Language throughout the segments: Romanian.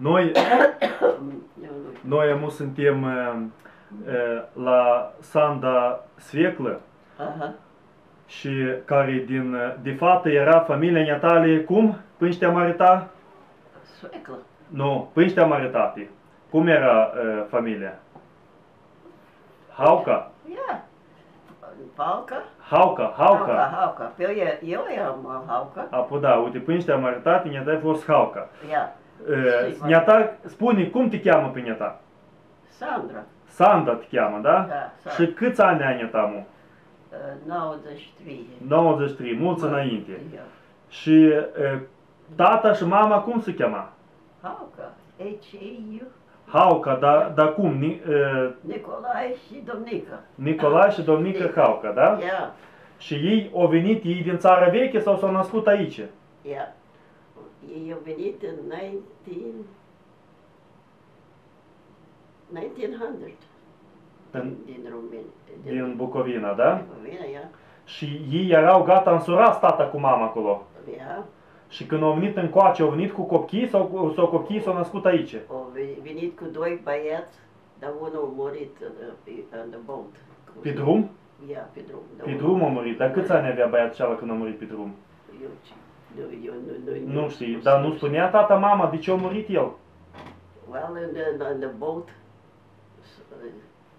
Noi, Eu nu noi amu suntem uh, uh, la Sanda Sveclă Aha. și care din, uh, de fată era familia Natale cum? Până te marita? Sueclă. Nu, până te maritate. Cum era uh, familia? Hauca? Ja. Palca? Hauca, Hauca, Hauca. Hauca. Eu, e- eu eram uh, Hauca. Apo da, uite, până te maritate, Neta a fost Hauca. Ja. Uh, Sigur. Neta, spune, cum te cheamă pe Neta? Sandra. Sanda te cheamă, da? Da, Și Sandra. câți ani ai Neta, mu? Uh, 93. 93, mulți înainte. Ja. Și uh, tata și mama cum se chema? Hauca. H-A-U. Hauca, dar da cum? Ni, uh, Nicolae și Domnica. Nicolae și Domnică Hauca, da? Ja. Și ei au venit, ei din țara veche sau s-au născut aici? Ja. Ei au venit în 19... 1900. În, Din România. din Bucovina, da? Bucovina, ja. Și ei erau gata însurați tata cu mama acolo. Ja. Și când au venit încoace, au venit cu copii sau, sau copiii s-au născut aici? Au ve- venit cu doi băieți, dar unul a murit uh, pe, on the boat. Pe drum? Ja, pe drum. Dar Pe unul- drum a murit. Dar câți ani avea băiatul cealaltă când a murit pe drum? Eu, ce- nu, eu nu, nu, Nu știi, dar nu spunea tata mama de ce a murit el. Well, in the, in the boat, s- uh,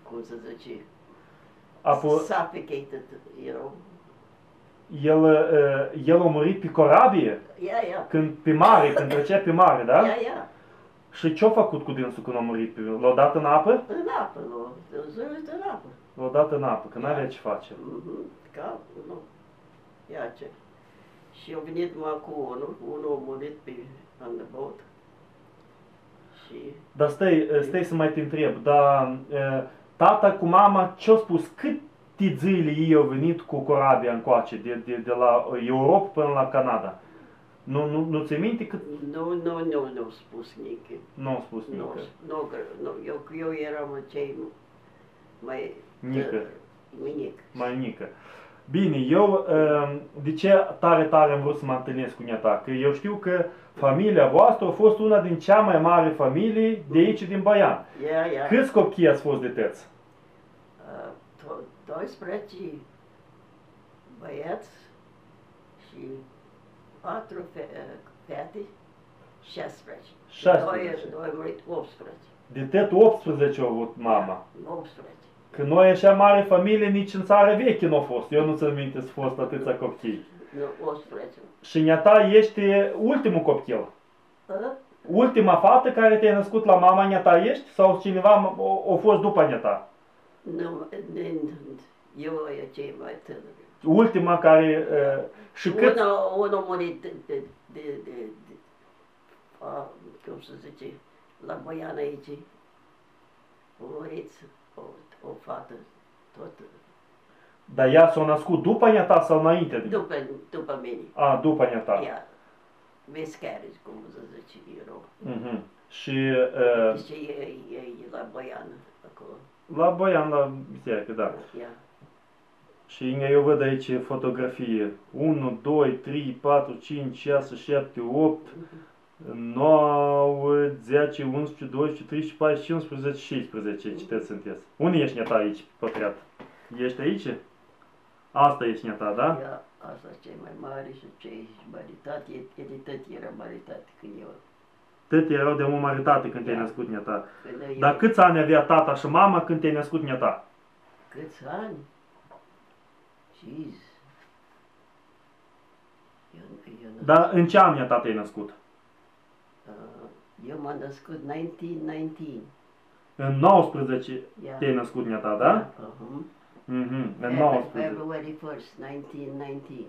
cum să zice, Apo, suffocated, you know. el, uh, el a murit pe corabie, Ja, ja. când pe mare, când trecea pe mare, da? Ja, ja. Și ce-a făcut cu dânsul când a murit? pe- L-a dat în apă? În apă, nu. Zărit în apă. L-a dat în apă, că n-avea ce face. Mhm. Ca, nu. Ia ce. Și au venit numai cu unul, unul a murit pe on the boat. Și Dar stai, stai să mai te întreb, dar uh, tata cu mama ce-au spus? Câte zile ei au venit cu corabia încoace, de, de, de la Europa până la Canada? Nu, nu, nu ți minte cât? nu, nu, nu, nu spus nici. Nu au spus Nu, nică. nu, nu, eu, eu eram cei mai... Nică. Mai mic. Mai mică. Bine, eu uh, de ce tare, tare am vrut să mă întâlnesc cu neata? Că eu știu că familia voastră a fost una din cea mai mare familie de aici, din Baian. Ia, ia. Câți copii ați fost de tăți? Uh, to- 12 băieți și 4 fe- uh, fete, 16. 16. Doi, doi au murit 18. De tăt 18 au avut mama. 18. Că noi așa mare familie nici în țară veche nu a fost. Eu nu ți minte să fost atâția copii. Nu, 18. Și neata ești ultimul copil. Uh, Ultima fată care te-ai născut la mama neata ești? Sau cineva a, a fost după neata? nu, din, eu e cei mai tânăr. Ultima care... Uh, și cât... Unul, unul a murit de, de, de, de, de a, cum să zice, la Boiana aici. A murit o, o fată, tot, Dar ea s-a născut după neata sau înainte? de- după, după mine. A, după neata. Ea, miscarriage, cum să zice, you know. Mhm. Și uh, Și e, e, e la Boiana, acolo. la Boian, la biserică, da. Ea. Și Inga, eu văd aici fotografie. 1, 2, 3, 4, 5, 6, 7, 8, 9, 10, 11, 12, 13, 14, 15, 16. Citeți sunteți. Unde ești neta aici, pătreat? Ești aici? Asta ești neta, da? Ea, asta e cei mai mari și cei maritate, e, e de tot era maritate când eu. Tăt erau de mult maritate când te-ai Da. născut neta. Când eu Dar câți ani avea tata și mama când te-ai născut neta? Câți ani? Jeez. Eu, eu, n- Dar în ce an neta te-ai născut? Uh, eu m-am născut 1919. În 19 Yeah. te-ai născut neta, da? Uh-huh. Mhm, în 19. February 1st, 1919.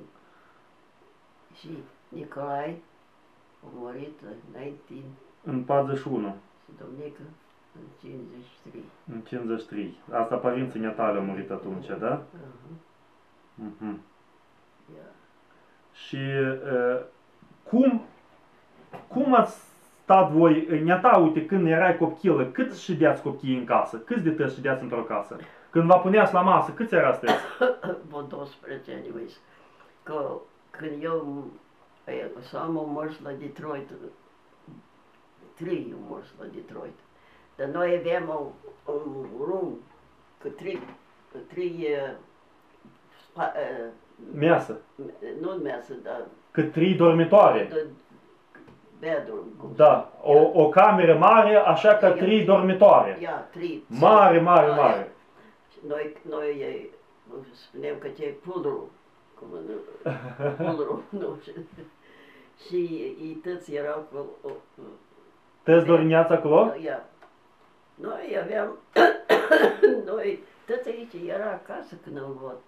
Și Nicolae a murit în 19 În 41. și Domnică în 53. În 53. Asta părinții netale au murit atunci, da? Uh-huh. Mhm. Yeah. Și uh, cum, cum ați stat voi, în neata, uite, când erai copilă, cât ședeați copiii în casă? Câți de tăți ședeați într-o casă? Când vă puneați la masă, câți erați tăți? Vreo 12 anyways. Că când eu, eu s-am mers la Detroit trei au mers la Detroit. Dar noi aveam o, un room cu trei, cu trei uh, spa, uh, Mesă. nu mesă, dar Cât trei dormitoare. De bedroom. cum Da, o, o cameră mare, așa ca trei dormitoare. Ia, trei. Mare, mare, Da, mare. ia. Și Noi, noi eh, spuneam că ce e pudru, cum nu, pudru, nu știu. Și ei toți erau cu, o, Tăți dormiați acolo? ia. Noi aveam, noi, toți aici era acasă când am luat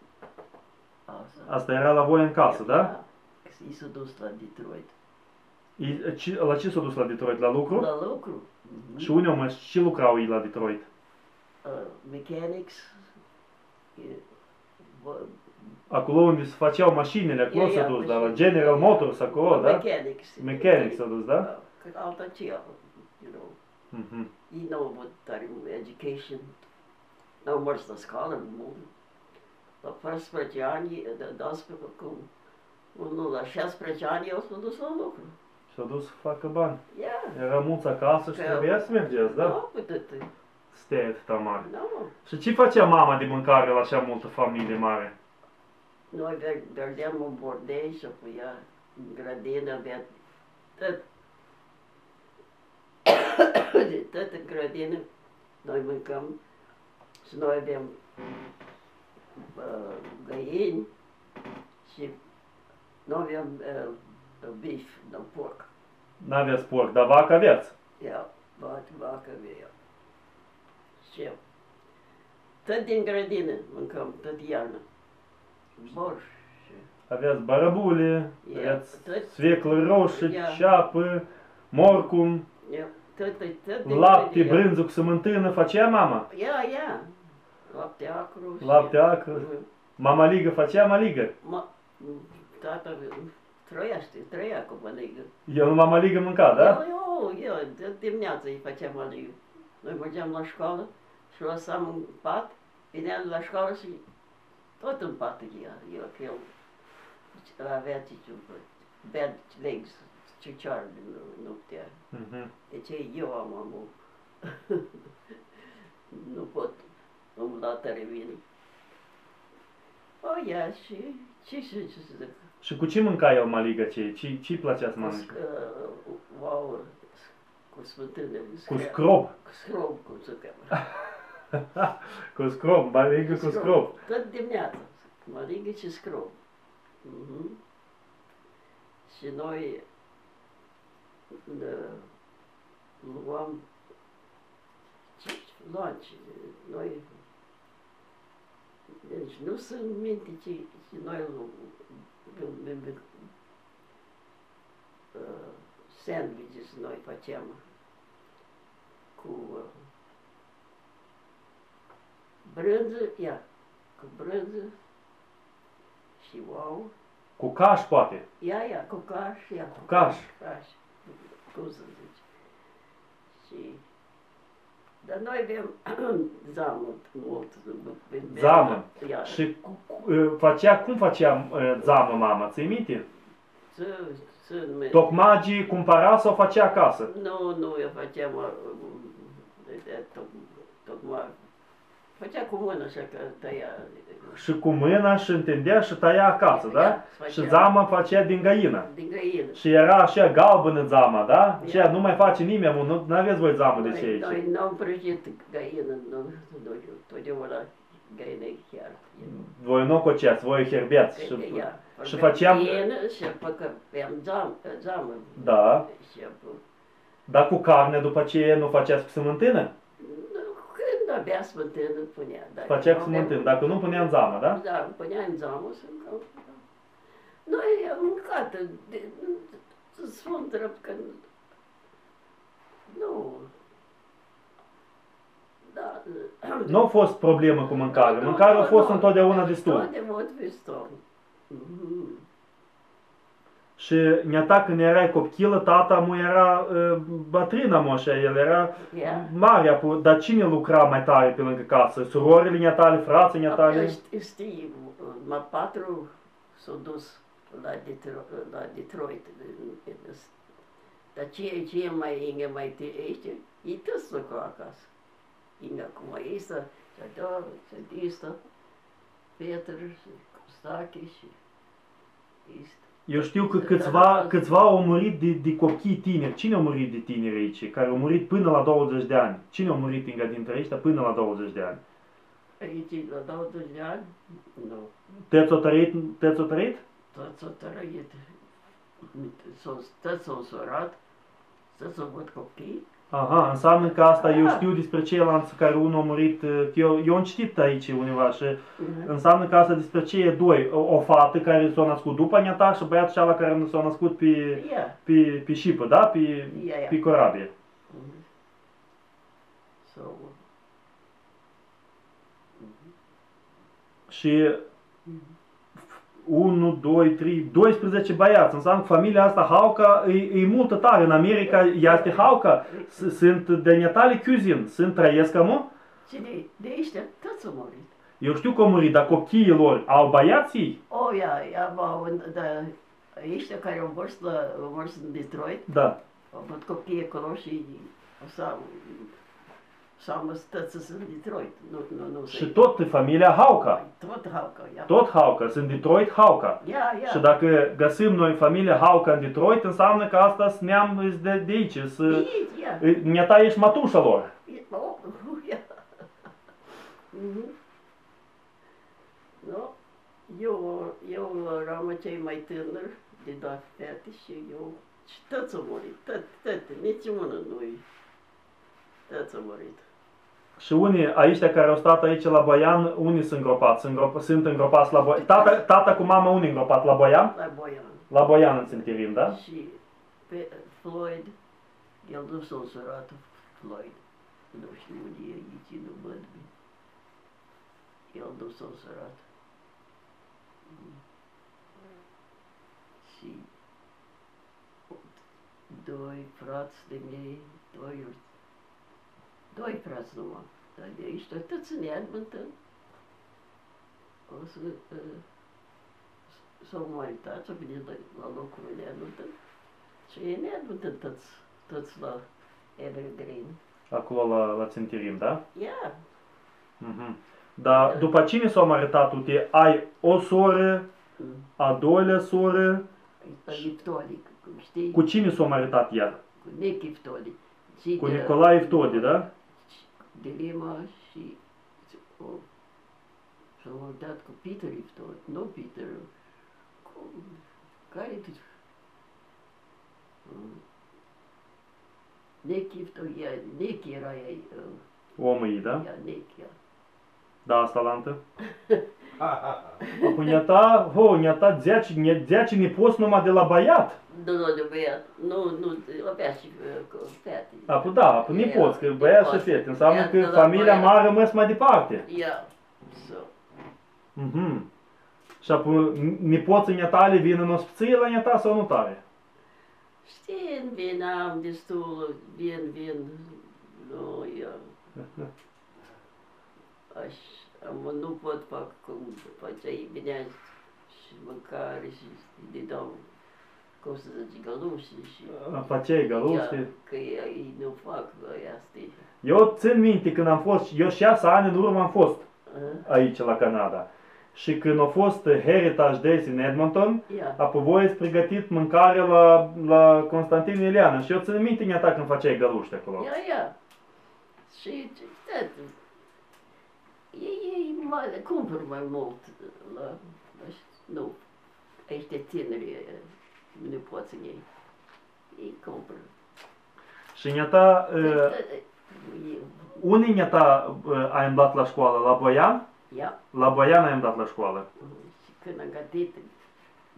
asta. Asta era la voi în casă, da? I s-a dus la Detroit. I- ci- La ce s-a dus la Detroit? La lucru? La lucru. Mhm. Și unde au mers? Ce lucrau ei la Detroit? Uh, mechanics. e, vo- Acolo unde se făceau mașinile, acolo Ia, s-a ia, dus, da? La mașini. General Motors acolo, da? Mechanics. Mechanics s-a dus, da? Că alta ce, you know. Mhm. Ei n-au avut tare mult education. N-au mers la școală mult. La 14 ani, de 12, cum, nu, la 16 ani eu s-am dus la lucru. S-a dus să facă bani. Ia. Era mulți acasă și Că- trebuia să mergeți, da? Nu, putut. Stai atâta mare. Nu. Și ce facea mama de mâncare la așa multă familie mare? Noi ver- vedeam un bordei și apoi ea în grădină avea tot, de tot în grădină. Noi mâncăm și noi avem uh, găini și nu aveam uh, beef, no porc. N-aveați porc, dar vacă aveați. Ia, vacă, vacă avea. Și tot din grădină mâncăm, tot iarna. Borș și Aveați barabule, Ia, aveați tot- sveclă roșie, Ia. ceapă, morcum, Eu, tot, tot din lapte, grădină. brânză cu sământână, facea mama. Ia, ia. Lapte acru. și- Lapte acru. Mama ligă facea maligă. Ma, tata trăiește, trăia cu măligă. El nu mama ligă mânca, da? Eu, eu, eu, de dimineața îi făceam măligă. Noi mergeam la școală și o lăsam în pat, veneam la școală și tot în pat ea. Eu, că el avea ciciu, bad legs, cicioare, nu, nu putea. Mhm. De ce eu am amul? nu pot umbla tare bine. O, ia și ce să ce să zic? Și cu ce mânca el maligă ce? Ce ce-i plăcea să Cu, mănâncă? sc- uh, wow, cu smântână. Cu scrob. Cu scrob, cum se cheamă. Cu scrob, maligă cu scrob. Tot dimineața. Măligă și scrob. Mhm. Și noi ne luam ce lunch. Noi deci nu sunt minte ce și noi lu- lu- lu- lu- uh, sandwiches noi facem cu uh, brânză, ia, cu brânză și wow, Cu caș poate. ia, ia, cu caș, ia, cu caș. caș, cum să zici. Și, dar noi avem zamă mult. Zamă. Ia, Și cu, cu, uh, facea, cum facea uh, zamă mama? Ți-i minte? să, să nume- Tocmagii cumpăra sau facea acasă? Nu, nu, eu făceam, uh, de, de, toc- tocmai, făcea cu mână așa că tăia. Și cu mâna și întindea și tăia acasă, da? Ia, facea. Și zama facea din găină. Din găină. Și era așa galbenă zama, da? Ia. Aceea nu mai face nimeni, nu, nu aveți voi zamă de ce Noi, aici. noi n-am prăjit găină, nu, nu, totdeauna găină e chiar. Voi nu coceați, voi herbeați. Și, Ia, și făceam făceam- Găină și apoi că aveam zam, zamă. Da. Și apoi, Dar cu carne după ce nu faceați cu sământână? Nu, când avea smântână, punea. Dacă Facea nu cu aveam- sământână, dacă nu punea în zamă, da? Da, punea în zamă să mâncăm. Noi am mâncat, de, să spun drept că nu, da, Nu a fost problemă cu mâncare. Mâncarea a fost întotdeauna destul. Întotdeauna destul. Mhm. Și neata când erai copchilă, tata mu era uh, bătrână mu așa, el era Ia. mare, apu- dar cine lucra mai tare pe lângă casă? Surorile neatale, frații Apoi neatale? știi- știi, mă patru s-au dus la Detroit, la Detroit în- în- Dar ce, ce e mai Inga mai te ești, e tăs lucru acasă. Inga acum este, și a doua, și este, Petru și Costache și este. Eu știu că câțiva, câțiva au murit de, de copii tineri. Cine a murit de tineri aici? Care au murit până la 20 de ani. Cine a murit Inga dintre ăștia până la 20 de ani? Aici, la 20 de ani, nu. Te-ți o tărit? Te-ți o tărit? Toți au trăit. S-au, toți s-au surat, toți au avut copii. Aha, înseamnă că asta eu Ah. știu despre ceilalți care unul a murit, că eu, eu am citit aici undeva și Mhm. înseamnă că asta despre cei doi, o, o fată care s-a născut după neata și băiatul cealaltă care nu s-a născut pe, Ia, pe, pe șipă, da? Pe, ia, ia. pe corabie. Mhm. So, Și 1, 2, 3, 12 băiați. Înseamnă că familia asta Hauca e, e multă tare. În America este Hauca. S- Sunt de netale Cuzin. Sunt trăiesc mă? cine, de ăștia, toți au murit. Eu știu că au murit, dar copiii lor au băiații? O, ia, ia, bă, da, ăștia care au mers, la, au mers în Detroit, Da. au avut copii acolo și s-au, s-au măstat să sunt în Detroit. Nu, nu, nu. Și tot familia Hauca. Tot Hauca, ia. Tot Hauca. Sunt Detroit Hauca. Ia, ia. Și dacă găsim noi familia Hauca în Detroit, înseamnă că asta sunt neam îs de, de aici. De Să, aici, ia. Neta ești mătușa lor. Oh, ia. Mhm. Nu? Eu, eu eram cei mai tânăr de două fete și eu și toți au murit, toți, toți, niciunul nu-i, toți au murit. Și unii, aici care au stat aici la Boian, unii sunt îngropați, sunt, îngrop, sunt îngropați la Boian. Tata, tata cu mama unii îngropat la Boian? La Boian. La Boian în Țintirim, da? Și pe Floyd, el nu s-a însurat Floyd. Nu știu unde e aici, nu văd bine. El nu s-a însurat. Mm. Și doi frați de mei, doi, doi frați numai. Dar de aici, tot- toți în Edmonton. O să uh, s-au maritat, s-au venit la, la locul în Edmonton. Și în Edmonton toți, toți la Evergreen. Acolo la, la Țintirim, da? Ia, Mhm. Dar după cine s-au maritat, tu te ai o soră, mm. a doilea soră, Pe Iftolic, știi? cu cine s-au maritat ea? cu Nick Iftoli. Și Cu de- Nicolae Iftodi, da? De Lima și o, s-au dat cu Peter Iftoli, nu Peter, cu, care tu? Mm. Nick Iftoli, ia, Nick era ei, uh, Omul ei, da? ia, Nick, ia. Da, asta lantă. Apoi ho, neata deace ne poți numai de la băiat. Nu, nu, de băiat. Nu, nu, avea și fete. Apoi da, apoi ne poți, că băiat și fete. Înseamnă că familia mare a rămas mai departe. Ia, so. Mhm. Și apoi nepoții neatale vin în ospiție la neata sau nu tare? Știi, vin, am destul, vin, vin. Nu, eu... Așa am, nu pot fac cum făceai, vinea și mâncare și îi dau, cum să zice, găluși și... Făceai găluși. Ia, Că ei nu fac, ăia, știi. Eu țin minte când am fost, eu șase ani în urmă am fost A? aici la Canada. Și când a fost Heritage Days în Edmonton, Ia, apoi voi ați pregătit mâncare la, la Constantin Ileana și eu țin minte neata când făceai găluște acolo. ia, ia. Și, tot, ei, ei mai, cumpăr mai mult la, la nu, ăștia tineri, nepoții ei. Ei cumpără. Și neata, uh, Eu, unii neata uh, ai îmblat la școală? La Boian? ia, La Boian ai îmblat la școală. și când am gătit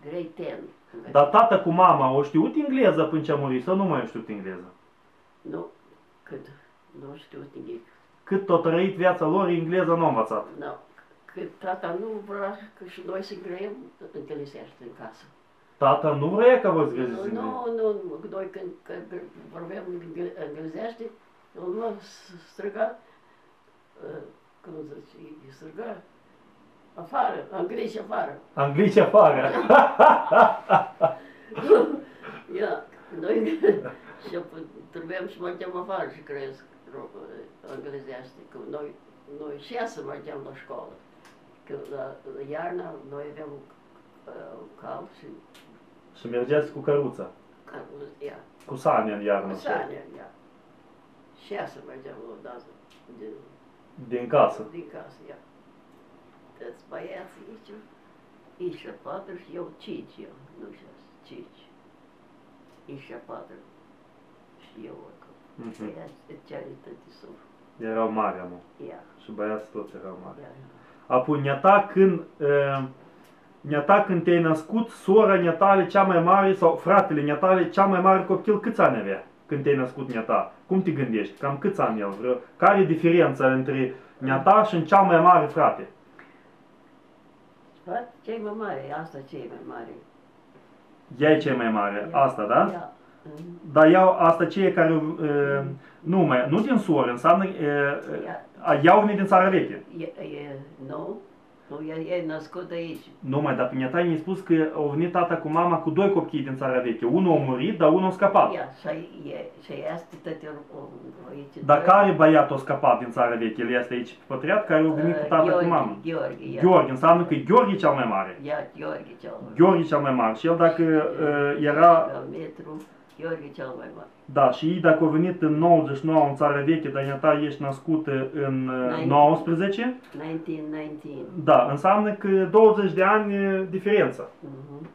grade 10, am gătit- Dar tata cu mama au știut engleză până ce a murit sau nu mai au știut engleză? nu, cât, nu știu nimic. Cât tot trăit viața lor, engleză nu a învățat. Nu, că tata nu vrea că și noi să grăim întâlnisește în casă. Tata nu vrea ca vă zgăziți Nu, nu, nu, noi când, când vorbeam engle- englezește, el nu s- striga, uh, cum zice, îi striga, afară, englezi afară. Anglici afară. Ia, noi, mergeam și mergeam afară și cresc ro- englezește, că noi, noi șase mergeam la școală. Că la, la iarna noi aveam uh, cal și Și mergeați cu căruța. calul, ia, Cu sane în iarnă. Sania, ia. Șase mergeam la dată din, Din casă. din casă, ia. Toți băieții aici, Ișa patru și eu cinci, eu, nu șase, cinci. Ișa patru și eu acolo. Mhm. Băieții, cearitate sunt, Erau mari, amă. ia, Și băiații toți erau mari. ia, ia. Apoi, neata când, uh, neata când te-ai născut, sora neatale cea mai mare sau fratele neatale cea mai mare copil, câți ani avea când te-ai născut neata? Cum te gândești? Cam câți ani el? Vreo, care e diferența între neata și în cea mai mare frate? Frate, cei mai mare, asta cei mai mare. Ea e cea mai mare, Ia, asta, da? Ia. Mhm. Dar iau asta cei care, uh, nu mai, nu din soră, înseamnă, uh, uh, iau vine din țara veche. E, e, nu, nu, e, e născut aici. Nu mai, dar până mi-a spus că au venit tata cu mama cu doi copii din țara veche. Unul a murit, dar unul a scăpat. Ia, și, e, și este tătel aici. Dar care băiat a scăpat din țara veche? El este aici pătriat care a venit cu tata cu mama. Gheorghe, ia. Gheorghe, înseamnă că Gheorghe e cel mai mare. Ia, Gheorghe cel mai mare. Gheorghe e cel mai mare. Și el dacă uh, era, La metru, Gheorghe cel mai mare. da, și ei dacă au venit în 99 în țara veche, dar ta ești născută în uh, Nineteen. 19, 1919. da, înseamnă că 20 de ani uh, diferență. Mhm.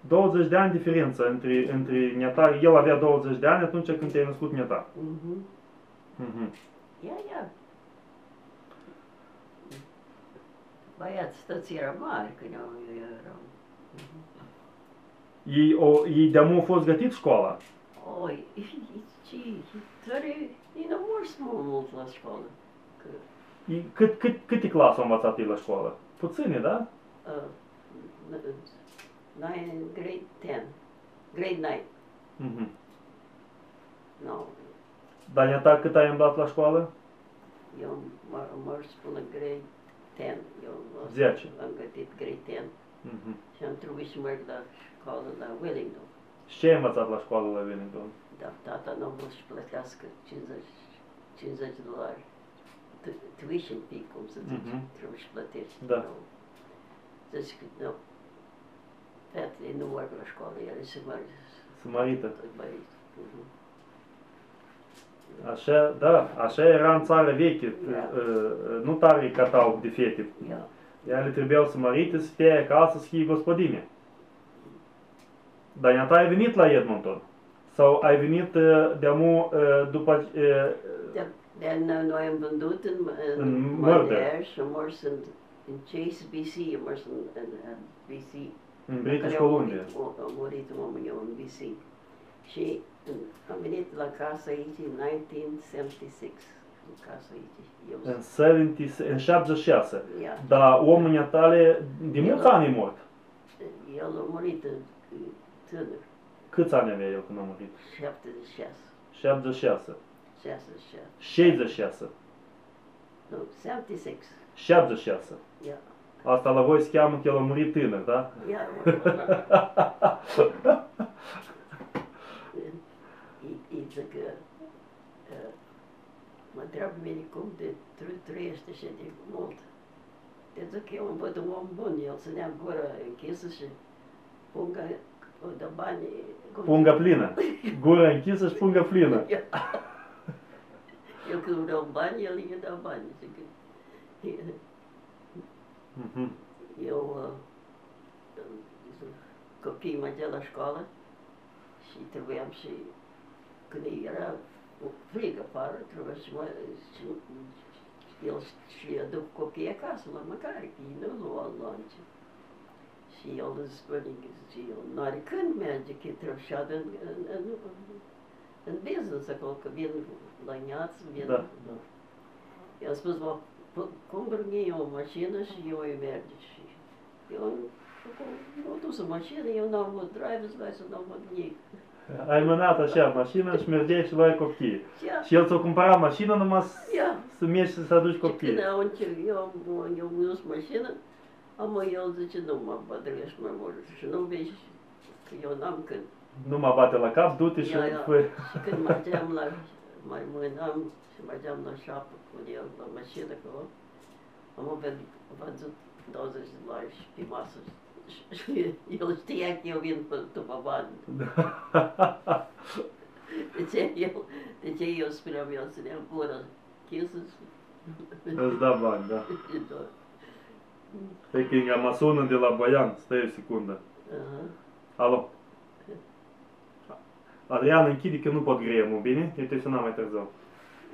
20 de ani diferență între, între neata, el avea 20 de ani atunci când te-ai născut neata. Mhm. Mhm. Ia, ia. Băiați, toți erau mari când eu eu eram. Ei, o, ei de-amu au fost gătit școala. Oi, ce, tare, ei nu mors mult la școală. Că, Ei, cât, cât, câte clase au învățat ei la școală? Puține, da? uh, nine, grade 10, grade 9, Mhm. no, Dar neata cât ai îmblat la școală? eu am am mers până grade 10, eu am- Zece. am gătit grade 10 Mhm. și am trebuit să merg la școală la Wellington. Și ce ai învățat la școală la Wellington? Dar tata nu a vrut să plătească 50, 50 de dolari. Tu- Tuition fee, cum se zice, Mhm. trebuie să plătești. Da. Nu. Zice că nu. Fetele nu merg la școală, ele se merg Să mărită. tot mărit. Mhm. Așa, da, așa era în țară veche. Da. Uh, uh, Nu tare catau de fete. Ia. Ele trebuiau să mărite, să fie acasă, să fie gospodine. Dar neata ai venit la Edmonton? Sau ai venit uh, de-amu uh, după... uh, De, de noi, noi am vândut în, în, În Mădăr Mărdăr. și am mers în, în Chase, BC, am mers în, în, în BC. în British Care au Columbia? murit- au- A murit omul meu în BC. Și în- am venit la casa aici în 1976. În casa aici. Eu În, 70, în 76. Ia. Dar omul neatale, de mulți El- ani e mort. El a murit în- în tânăr, Câți ani avea el când a murit? 76. 76. 66. 66. Nu, 76. 76. Ia. Asta la voi se cheamă că el a murit tânăr, da? Ia. E că uh, mă întreabă mine cum de tr- trăiește și de mult. Te zic, eu îmi văd un om bun, el să nea gura închisă și punga o de bani. cum- Punga plină. Gura închisă și punga plină. Eu când vreau bani, el îi dă bani. Zic că- Mhm. Eu, uh, copiii mergeau la școală și trebuiam și când era frig afară, trebuia să mă, și, el și aduc copiii acasă la mâncare, că ei nu luau lunch. Și el îmi spune că zice, el nu are când merge, că trebuie să în, în, în, în business acolo, că vin la neață, vin. Da, da. Eu am spus, mă, pu- cumpăr mie o mașină și eu îi merge. Și eu nu am dus o mașină, eu n-am avut driver's license, n-am avut nimic. Ai mânat așa mașina și mergeai și luai copii. Ia, Și el ți-a cumpărat mașină numai să- ia. să mergi și să aduci Și când copii. au încercat, eu am, eu am dus mașină, am el zice, nu mă bădrești mai mult și nu vezi că eu n-am când. Nu mă bate la cap, du-te și Ia, ia. fă. Și când mergeam la, mai mânam și mergeam la șapă cu el, la mașină cu el, am văzut, văzut 20 de dolari și pe masă. Și, și el știa că eu vin pe- după bani. De ce eu, de ce eu spuneam eu să ne bună chisă Îți da bani, da. și da. Stai că mă sună de la Băian, stai o secundă. Aha. Alo. Adrian, închide că nu pot greie, mă, bine? Eu te sunam mai târziu.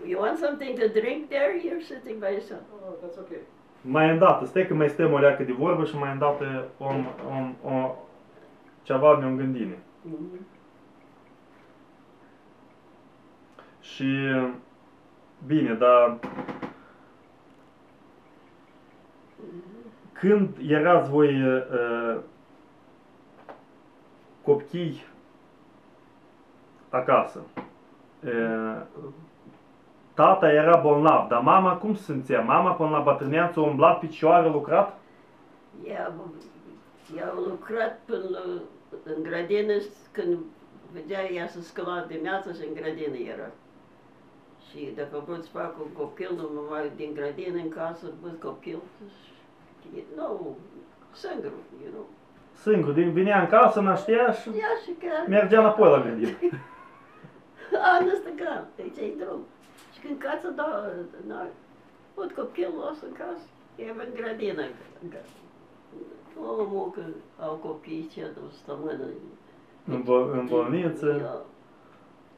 You want something to drink there? You're sitting by yourself. Oh, that's okay. Mai îndată, stai că mai stăm o leacă de vorbă și mai îndată om, om, om, ceva mi-o gândine. Mhm. Și bine, dar când erați voi uh, copii acasă, uh, tata era bolnav, dar mama cum se simțea? Mama până la bătrâneață a umblat picioare, lucrat? Ea, ea a lucrat până la, în grădină când vedea ea să scăla dimineața și în grădină era. Și dacă a vrut să facă un copil, nu mai din grădină în casă, văd copil. Și- Nu, singur, you know. Singur, din vinea în casă, naștea și Ia și că... mergea înapoi la grădină. A, nu stăga, deci e drum. Și când casă, da, na, văd copilul ăsta în casă, e în grădină. Omul că au copii ce de o săptămână. În, bol- în bolniță. Ia.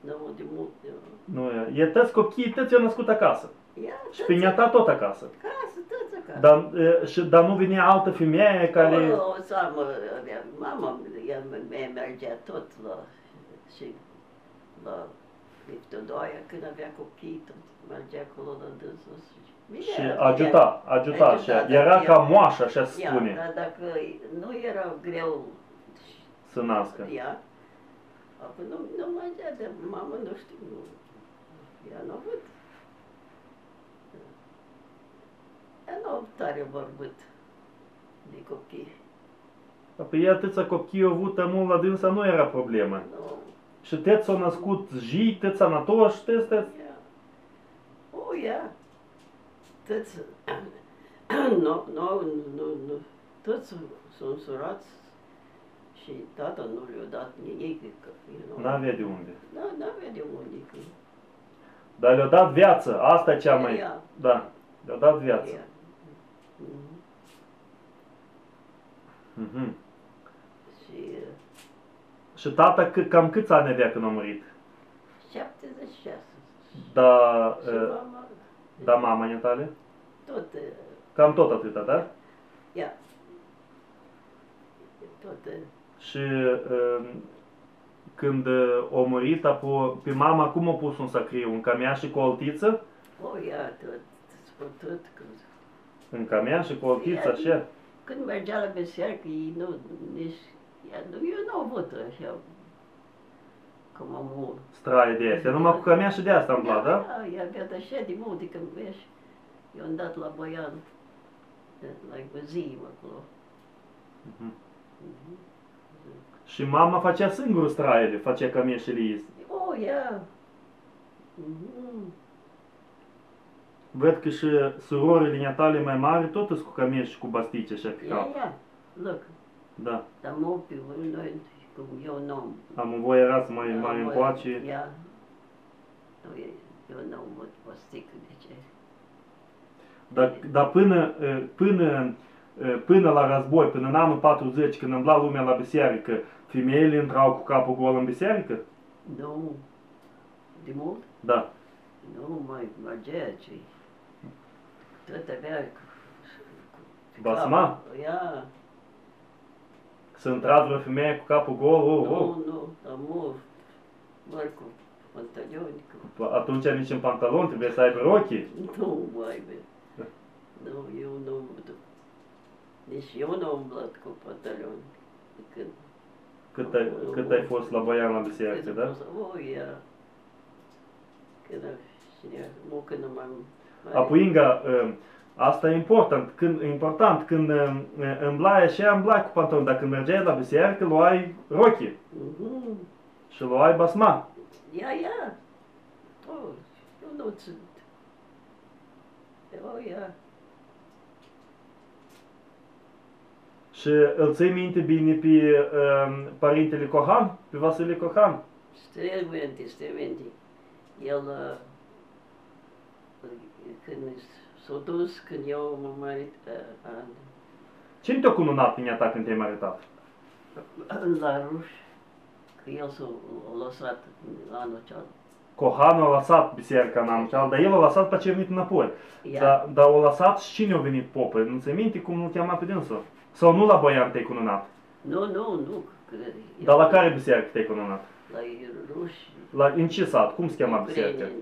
Nu, de mult, ia. Nu, e. E toți copiii, toți au născut acasă. Ia, Și pe neata tot acasă. Casă, toți acasă. Dar, e, și, dar nu venea altă femeie care... O, o să am, avea, mama, ea me- mergea tot la, și la Liptodoaia, când avea copii, tot mergea acolo la dânsul. Bine, Și era- ajuta, ajuta, Ajuta, și da, era ea- ca moașă, așa se Ia, spune, dar dacă nu era greu să nască. ea, apoi nu, nu mergea de mamă, nu știu, nu, ea nu a avut. Ea nu a tare vorbit de copii, Păi ea atâția copii au avut mult la dânsa, nu era problemă. nu. Și teți s-au născut zi, teți sănătoși, teți, teți. Ia. O, ia. Toți, nu, nu, nu, nu, toți sunt surați și tata nu le-a dat nimic, că, you know. N-avea de unde. Da, n-avea de unde, că Dar le-a dat viață, asta e cea mai... Ia. Da, le-a dat viață. ia. Mhm. Mhm. Și uh, Și tata cât, cam câți ani avea când a murit? 76. Da, Și uh, mama, da mama tale? tot, uh, Cam tot atâta, da? ia. Tot, uh, Și uh, când uh, a murit, apoi, pe mama cum a pus un sacriu? În camea și cu o altiță? o, ia, tot, tot, tot, că În camea și cu o altiță, așa? Când mergea la biserică, ei nu, nici, ea, nu, eu nu am avut așa, cum am mult. Straie de astea, numai cu camea și de asta am luat, da? Da, ea avea așa de multe când vezi. Eu am dat la Boian, la Guzim acolo. Mhm. Mhm. Și mama facea singură straiele, facea camea și liis. O, ea. Mhm. Văd că și surorile tale mai mari tot sunt cu camea și cu bastice așa pe Ia, cap. ia, look, Da. dar mă pe noi, cum eu nu am. Am voi erați mai, Da, mai voi- încoace. Ia. Nu, eu- eu nu am avut postică de ce. Dar, dar până, eh, până, eh, până la război, până în anul 40, când îmbla lumea la biserică, femeile intrau cu capul gol în biserică? Nu, de mult? Da. Nu mai mergea ce tot avea Basma? Ia, Să intrat vreo femeie cu capul gol, oh, oh. nu, nu, am mult, măr cu pantalioni, cu... Atunci nici în pantaloni trebuie să aibă rochii. Nu mai be. Nu, eu nu, nici eu nu am umblat cu pantaloni. Când, Cât ai, cât ai fost la Băian la biserică, când da? a fost, o, ia. Când a, cine, mă, când am mai... Apoi, Inga, eh, Asta e important. Când, e important când uh, îmblai așa, îmblai cu pantaloni. Dacă mergeai la biserică, luai rochi Mhm. și luai basma. Ja, ja. Oh, eu nu sunt. Oh, ja. Și îl ții minte bine pe uh, părintele Cohan, pe Vasile Cohan. Străminte, străminte. El, uh, când s-a dus, când eu m-am marit, uh, Cine te-a cununat pe ta când te-ai maritat? în, la ruș, că el s-a lăsat anul cealaltă. Cohanul a lăsat biserica în anul cealaltă, dar el a lăsat pe cernit înapoi. Ia. Dar dar a lăsat și cine a venit popă? Nu ți minte cum îl chema pe dânsul? Sau nu la Boian te-ai cununat? Nu, nu, nu. Că Dar la care biserică te-ai cununat? La ruș. La, în ce sat? Cum se chema biserica? Brenin,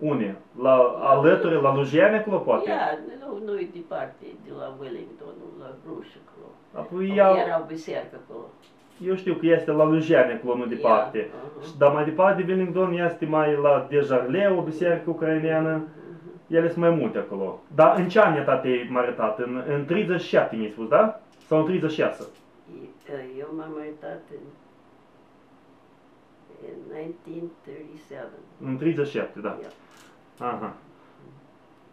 Unde? La alături, la Lujene acolo poate? Ia, nu, nu e departe, de la Wellington, la Ruș acolo. Apoi ea, Era o biserică acolo. eu știu că este la Lujene acolo, nu departe. Ia, aha. Și- Dar mai departe de Wellington este mai la Dejarle, o biserică ucraineană. Ele sunt mai multe acolo. Dar în ce an ta te-ai maritat? În, în 37 mi-ai spus, da? Sau în 36? E- Eu m-am maritat în, în 1937. În 37, da. Ia. Aha.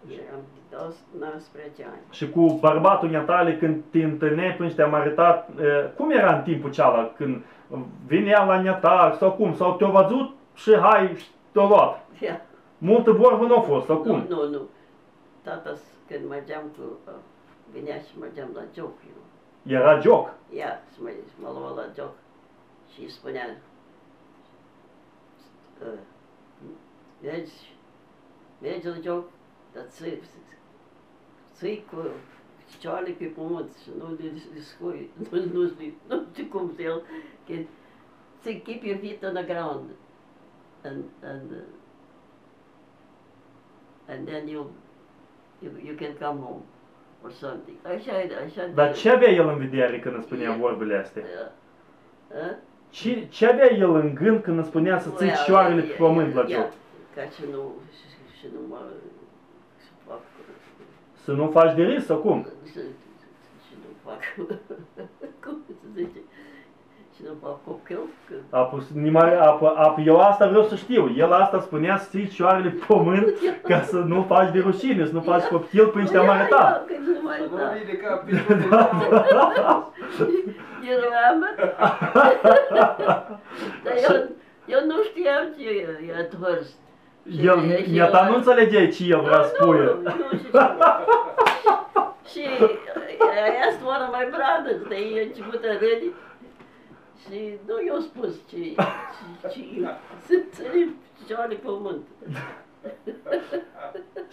Eram de 19 ani. Și cu bărbatul Natale când te întâlneai până și te-a maritat, e, cum era în timpul cealaltă? Când vinea la Natal sau cum? Sau te-a văzut și hai și te-a luat? Ia. Multă vorbă nu a fost, sau cum? Nu, nu, nu. Tata, s- când mergeam cu... uh, Venea și mergeam la joc, eu. Era joc. Ia, să mă, să mă lua la joc. Și îi spunea... uh, Mergi, mergi la joc, dar ții, ții cu picioarele pe pământ și nu le scui, nu, nu, nu, știu cum să el, că ții keep your feet on the ground. And, and, uh, and then you, you, you can come home or something. Așa, așa. Dar ce avea el în vedere când îmi spunea vorbele astea? Uh, uh? Ce, ce avea el în gând când îmi spunea să ții Well, picioarele pe ia- pământ la ia, joc? Ca să nu, și- și nu mă, să fac, Să nu faci de râs sau cum? să, și nu fac, cum se zice, și nu fac copil, că Apu, nimai, apu, apu, eu asta vreau să știu. El asta spunea să ții picioarele pe pământ ca să nu faci de rușine, să nu faci Ia. copil până și te-a maritat. Că nu mai Nu da. vine ca pe Eram, dar eu, eu nu știam ce e întors. El, Și- mi ta nu înțelegeai ce el vrea să Nu, spune. nu, nu știu ce. Și Și asked one of my brothers, dar ei a început a râde. Și nu i-au spus ce, ce, ce să țări picioarele pe pământ.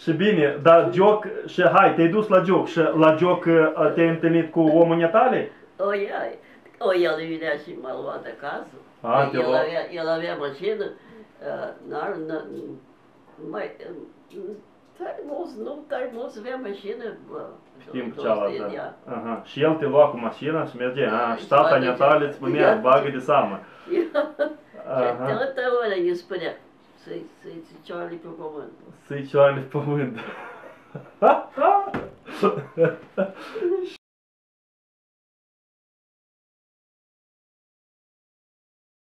Și bine, dar joc, și hai, te-ai dus la joc și la joc uh, te-ai întâlnit cu omul netale? O, ia, o, el venea și m-a luat acasă. A, te el, lua. avea, el avea mașină, uh, n-ar, n- mai, uh, tare mulți, nu tare mulți avea mașină. Bă, Știm două- cealaltă. douăzeci de ani. Aha. Și el te lua cu mașina și mergea. Da, A, și și tata bage- netale îți spunea, Ia. bagă de seamă. Și Aha. tot ăla îi spunea, să-i, să-i picioarele pe pământ. Să-i cioarele pe pământ.